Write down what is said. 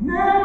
No!